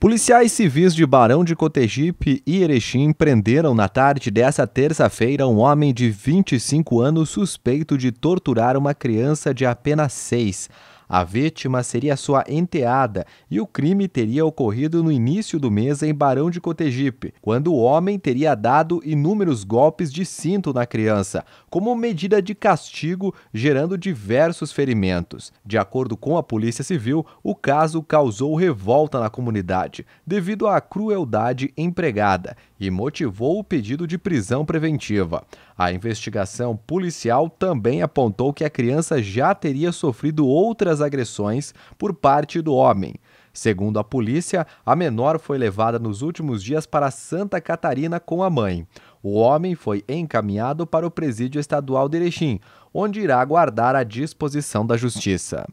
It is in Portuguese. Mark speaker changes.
Speaker 1: Policiais civis de Barão de Cotegipe e Erechim prenderam na tarde dessa terça-feira um homem de 25 anos suspeito de torturar uma criança de apenas 6. A vítima seria sua enteada e o crime teria ocorrido no início do mês em Barão de Cotegipe, quando o homem teria dado inúmeros golpes de cinto na criança, como medida de castigo, gerando diversos ferimentos. De acordo com a Polícia Civil, o caso causou revolta na comunidade devido à crueldade empregada e motivou o pedido de prisão preventiva. A investigação policial também apontou que a criança já teria sofrido outras agressões por parte do homem. Segundo a polícia, a menor foi levada nos últimos dias para Santa Catarina com a mãe. O homem foi encaminhado para o presídio estadual de Erechim, onde irá aguardar a disposição da justiça.